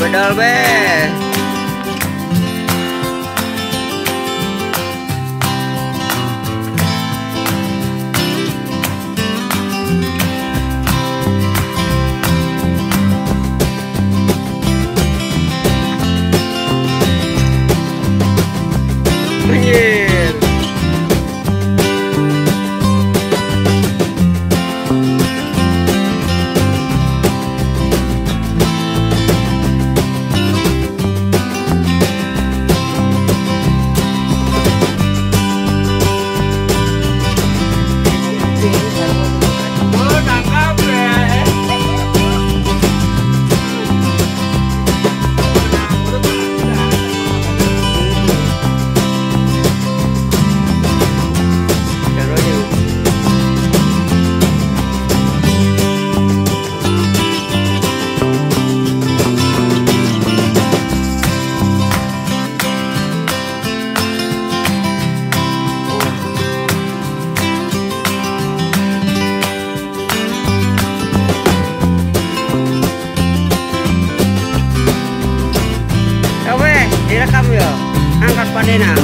Bedol be. direkam ya angkat pandena